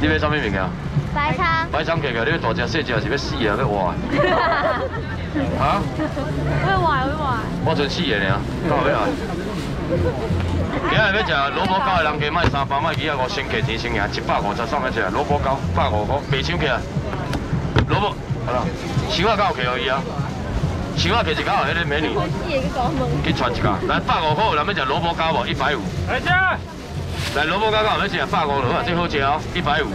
你要什么物件？白汤。白肠客客，你要大只细只是要死啊？要活？啊？会活会活。我剩四个尔，到尾啊！今日要食萝卜糕的人家卖三百，卖几啊五，先客钱先赢，一百五十三一只萝卜糕，百五块，白抢客。萝卜，好了，手啊够客可以啊。手啊客一搞，迄个美女。去传一个，来百五块，有人要食萝卜糕无？一百五。来吃。来萝卜糕糕，要食百五了啊，最好食哦，一百五。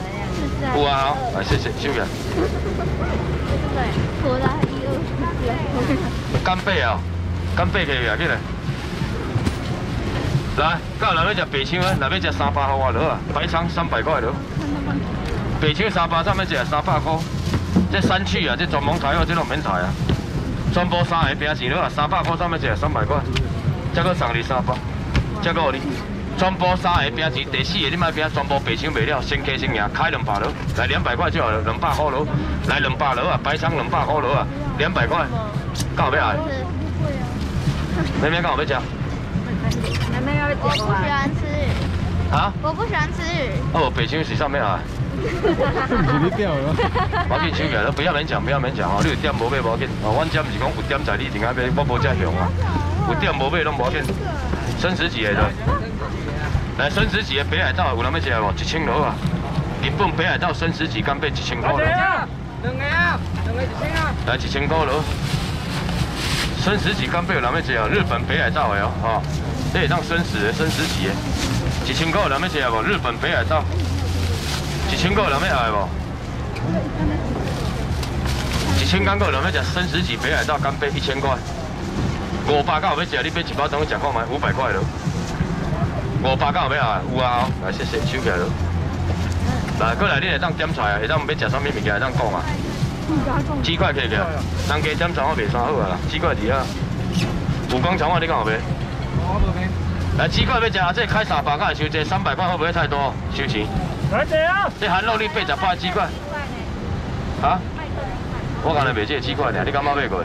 有啊，好，来谢谢，收起来。对，过来一二干贝啊，干贝可以啊，进来。来，到人要食白肠啊，那要食三百块外了啊，白肠三百块了。白肠三百，上面食三百块。这三区啊，这专门台哦，这拢免台啊。全部三个饼钱了啊，三百块上面食三百块，再搁送你三百，再搁你。全部三个饼钱，第四个你买饼，全部白抢袂了，先开先赢，开两百楼，来两百块就好了，两百块楼，来两百楼啊，白肠两百块楼啊，两百块，干好要来？妹妹干好要吃？妹妹要我不喜欢吃鱼。啊？我不喜欢吃鱼。哦，白肠是上面啊。你掉了。我给你收起来，不要勉强，不要勉强哦。你有点无买无紧，哦，阮这不是讲有点在你定下买，我无这样啊。有点无买拢无紧，生死几个的。来，生死级的北海道有人要吃无？一千罗啊！日本北海道生死级干贝一千块。两个啊，两个啊，两个一千啊。来，一千块罗。生死级干贝有人要吃啊？日本北海道的哦，哈，这是当生死的生死级的，一千块有人要吃无？日本北海道，一千块有人要爱无？一千干块有人要吃生死级北海道干贝一千块。五百块有要吃，你买一包等于吃看卖五百块了。五百九要啊，有啊，来谢谢，收起来了。来，过来你来当点菜啊，下当要食啥物物件来当讲啊。鸡块可以啊，人家点菜我卖啥好啊啦，鸡块伫啊。武功长话你讲后袂？我无卖。来，鸡块要食啊，这开三百块收这三百块会不会太多？收钱。来这啊！这含肉率八十八鸡块。啊？我刚才卖这鸡块呢，你敢买买过？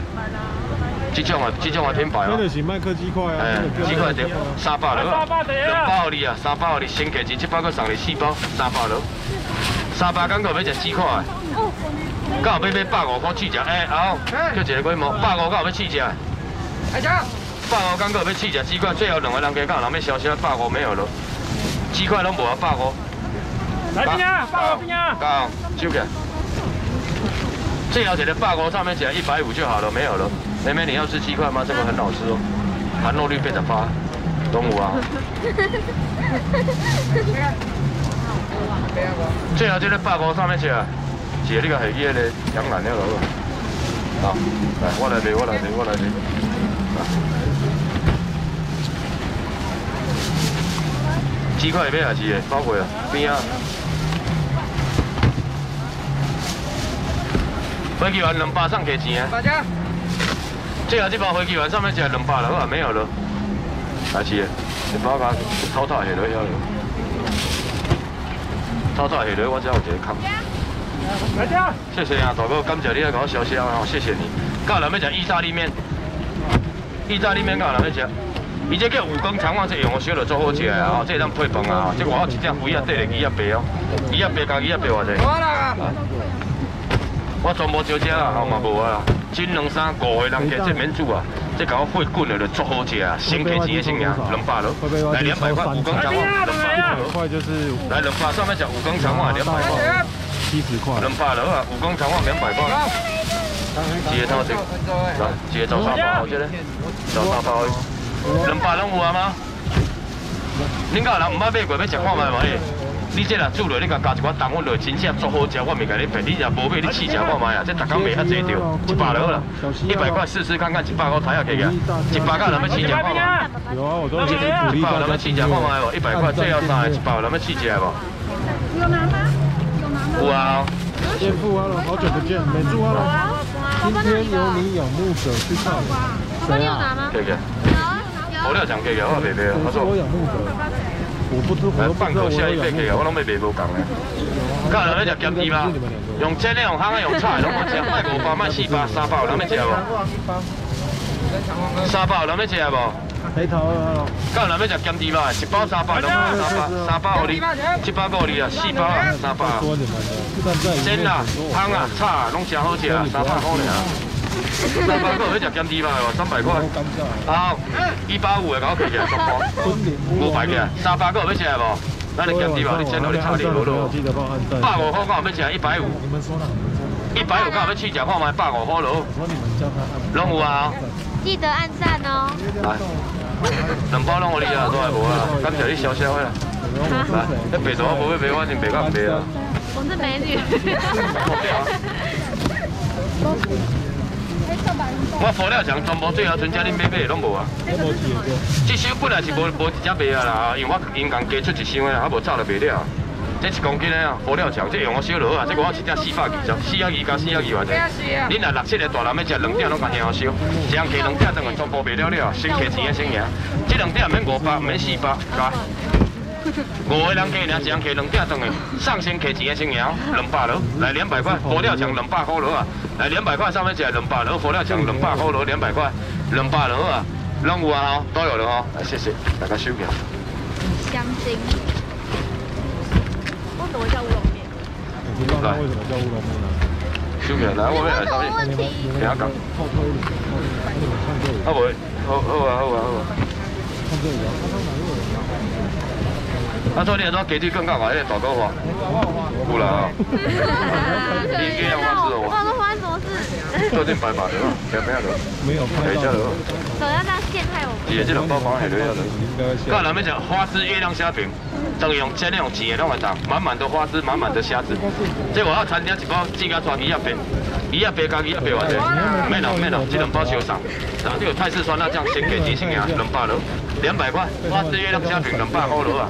这种啊，这种啊，品牌哦。那就是麦克鸡块啊。哎，鸡块得三百了，两包你啊，三包你先给钱，七包个送你四包，三百了。三百刚个要食鸡块，刚好要买百五块试食，哎，好，叫一个规模，百五刚好要试食。哎呀，百五刚个要试食鸡块，最后两个人加刚好人要消息，百五没有了，鸡块拢无啊，百五。来边啊，百五边啊。刚，收起。最后一个百五上面写一百五就好了，没有了。妹妹，你要吃鸡块吗？这个很好吃哦，含肉率变成八，中午啊。最后这个八锅上面写，写那个黑叶的羊腩那个。好，来，我来卖，我来卖，我来卖。鸡块要哪只的？包括啊，边啊。飞机员两百上给钱啊。最后这包飞机完上面写两百了，我没有了。来是，你包把偷偷下来要了。偷偷下来我只有一个坑。来家。谢谢啊，大哥，感谢你来给我消息啊，谢谢你。到人要食意大利面，意大利面到人要食。伊这叫武功长旺，这用我烧了做好食啊！哦，这当配饭啊！这外口一只肥啊，底咧鱼啊白哦，鱼啊白加鱼啊白偌济。我啦。我全部少食啦，好嘛无啊。金龙山五个人家这免煮啊，这搞血滚了就足好食啊，先给钱先赢，两百了，来两百块五根长话，两百块就是来两百上面讲五根长话两百块，七十块，两百了啊，五根长话两百块，接套这，来接找三包，这嘞，找三包，两百拢有啊吗？恁家人唔捌买过，要食看卖无？你这若煮落，你甲加一寡糖，我落真正足好食，我咪甲你骗。你若无买，你试食看卖啊！这逐工卖遐济着，一百了啦，一百块试试看看，一百块睇下起个，一百块咱们试食看卖。有啊，我都是一百咱们试食看卖无？一百块最后三个，一百咱们试食无？有拿吗？有拿吗？有啊。见富啊了，好久不见，没住啊了。今天由你仰慕者去唱。谁啊？可以可以。有有。我了讲可以我袂袂，他说。我仰慕者。我不知我半口下一辈去啊，我拢要卖无共咧。干人要食咸鱼吗？用煎的、用烘的、用炒的拢好食。卖五包、卖四包、三包，人要食无？三包，人要食无？黑桃二号。刚人要食咸猪肉，一包三包三百，三百给你，七包五你啊，四包啊，三百。煎啊，汤啊，炒拢真好食啊，三百块尔。三百块要食咸猪肉哦，三百块。好，一百五的搞起来，三包。五百个，三百块要食无？那你咸猪肉你煎到你炒点好咯。百五块讲要食一百五。一百五，刚好要去食看卖百五块咯。拢有啊。记得按赞哦。来，两包拢我你啊，都还无啊，感谢你消消的。来，那白头我不会白，我真白干唔白啊。我是美女。我敷了墙，全部最后剩只恁买买拢无啊。这箱本来是无无一只卖啊啦，因为我因共加出一箱的，还无炒就卖了。这一公斤的啊，敷了墙，这用我烧落啊，这个我一只四百二十，四百二加四百二偌济。恁若六七个大人要食两点，拢甲香烧，一人加两点，等于全部卖了了，先客钱的先赢。这两点免五百，免四百，来。五个人加俩，一人加两点，等于上先客钱的先赢，两百了，来两百块，火料墙两百块楼啊，来两百块上面写两百楼。火料墙两百块楼，两百块，两百楼啊，拢有啊吼，都有了吼，来谢谢大家收票。香精。什么叫乌龙面？你知道为什么叫乌龙面呢？收起来，我要来上面，等下讲。好不？好，好啊，好啊，好啊。看这里啊，看到哪有人啊？他说你说给去更干嘛？要找多少？不了。你这样话是哦。我说发生什么事？昨天白马的，有没有的？没有，要这样陷害我。也这种包包还留着的。刚才那边讲花枝月亮虾饼。都用这种钱的拢会当，满满的花枝，满满的虾子。这我要餐厅一包，自家抓鱼啊白，鱼啊白加鱼啊白偌济，免了免了，这两包收上。然后就有泰式酸辣酱，先给几千呀，两百了，两百块。花枝月亮虾饼两百块了啊。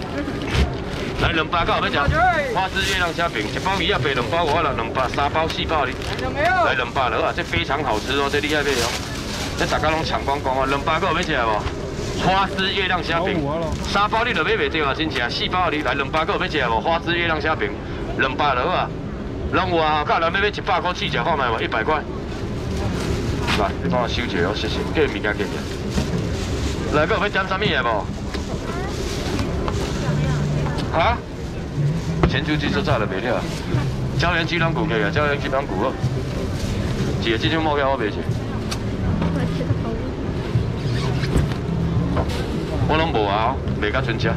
来两百个要吃，花枝月亮虾饼一包鱼啊白，两包我了，两包三包四包哩。来两百了啊，这非常好吃哦，这厉害不哦？这大家拢抢光光啊，两百个要吃无？花枝月亮虾饼，三包你都买袂着啊，真正四包你来两百个要吃无？花枝月亮虾饼，两百了啊，拢有啊，客人要买一百块试食看卖无？一百块，来，你帮我收起哦，谢谢，叫物件给你。来个要点啥物嘢无？啊？前出去做炸了袂了？椒盐鸡卵骨可以啊，椒盐鸡卵骨哦。姐，这种目标我袂吃。我拢无啊，卖甲剩只。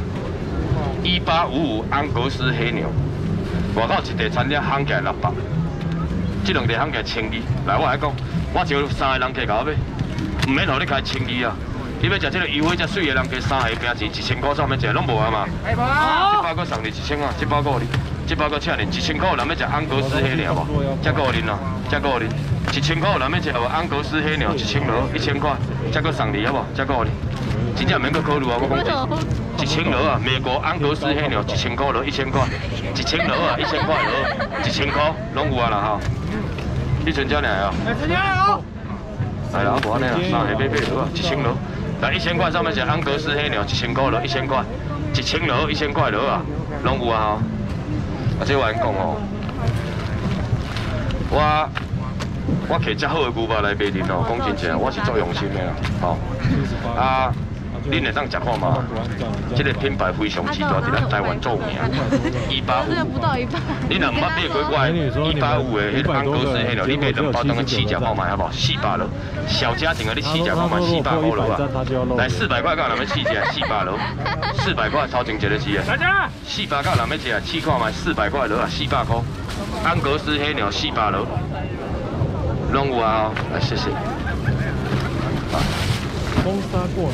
一八五五安格斯黑牛，外口一地餐厅行价六百，这两地行价千二。来，我来讲，我招三个人客甲我买，唔免互你开千二啊。你要食这个优惠、这水的人客，三个平钱一千块上面食拢无啊嘛。这包个送你一千啊，这包个你，这包个请你一千块，人要食安格斯黑牛无？这个恁啊，这个恁，一千块人要食无？安格斯黑牛一千罗，一千块，这个送你好无？这个恁。真正免去考虑啊！我讲真一千罗啊，美国安格斯黑牛一千块罗，一千块，一千罗啊，一千块罗，一千块，拢有啊啦哈！你成交两啊？成交了。来啦，无安尼啦，三下买买罗啊，一千罗，来一千块上面写安格斯黑牛，一千块咯，一千块，一千了，一千块了啊，拢有啊吼！啊，这玩讲哦，我我摕遮好的牛肉来卖恁哦，讲真正，我是做用心的啦，吼啊。恁会当食看嘛？这个品牌非常之大，伫咱台湾著名。一八五，你若唔捌买过我一八五的迄个安格斯迄条，你买两包当个试食看卖好不好？四百了，小家庭啊，你试食看卖四百块了啊！来四百块够人要试食，四百了，四百块超正一个试啊！四百够人要食，试看卖四百块了啊，四百块。安格斯黑鸟四百了，拢有啊！来谢谢。风沙过。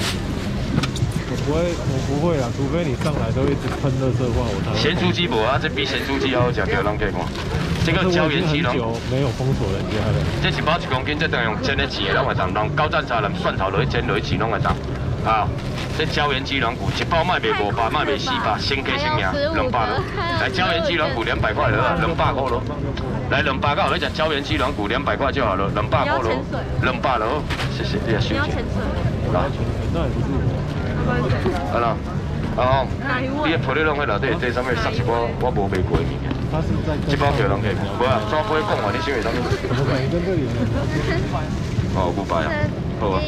我不会，我不会啊，除非你上来都一直喷热色话，我才。咸猪鸡不啊，这比咸猪鸡还好食，给人给看。这个椒盐鸡龙没有封锁人家的。这一包一公斤，这等于用煎的钱，拢会当，用高赞茶、用蒜头落去煎落去钱，拢会当。啊，这椒盐鸡卵骨一包卖卖五百，卖卖四百，先给先赢，两百了。来椒盐鸡卵骨两百块了，两百块了。来两百个，我讲椒盐鸡卵骨两百块就好了，两百块了，两百了。谢谢，谢谢。你要潜水？啊，那也不是我。啊啦，啊，你个铺咧拢喺内底，这上面塞一包我无卖过的物件。这包叫人客，无啊，抓不会讲话，你想为啥物？哦，五百啊，好啊。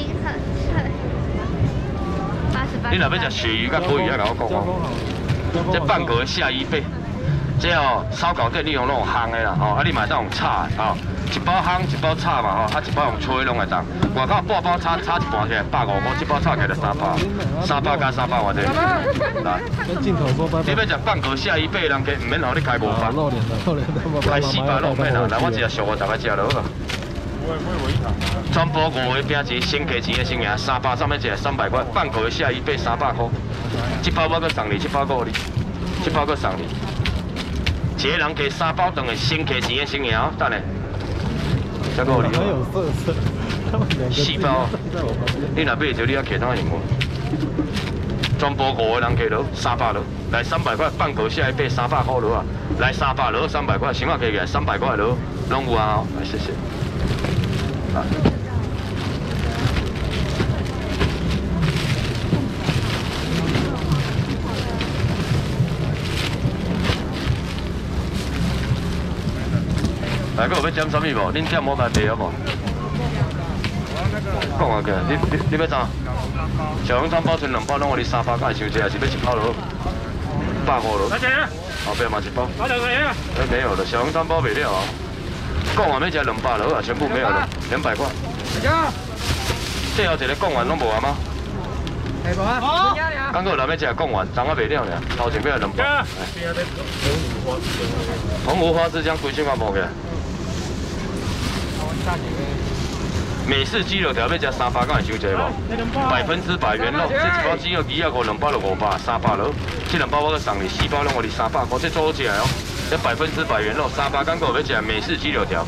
你若要食鳕鱼甲鲑鱼，爱甲我讲哦。这半个下一倍，这哦烧烤店你用那种烘的啦，吼，啊你买那种炒的，吼，一包烘一包炒嘛，吼，啊一包用吹拢会当。外口半包炒炒一半起来百五块，一包炒起来就三百，三百加三百偌济。来。你要食半个下一辈，人家唔免让你开五百。露脸的，露脸的。开四百露面啦，来我只熟我大概食落好。全部五个饼钱，新价钱的生命，三百上面只三百块，半个月下一倍三百块。这包我搁送你，这包我你，这包我送你。一个人给三包等的新价钱的生命，等下。再给我你。四包。你若买就你要其他用无？全部五个人给了三百了，来三百块，半个下一倍三百块了啊！来三百了，三百块，起码可以给三百块了，拢有啊！来谢谢。大哥，要点什么无？恁点无买地好无？讲下个，你你你要怎？小红汤包成两包，拢我你三百，敢会伤济，还是要一包落？百五落。后边嘛一包。哎，没有了，小红汤包没了啊。讲完要吃两百了啊，全部没有了，两百块。最后一个讲完拢无啊吗？无啊。刚刚有人要吃讲完，涨啊未了呢，头前边两百。红湖花枝姜几千块无个？美式鸡肉条要食三百，敢会收济无？百分之百原肉，这一包鸡肉鸡肉五两包就五百，三百了。这两包我去送你，四包拢我你三百，我这做起来哦。这百分之百原肉，三百刚够要食美式鸡肉条。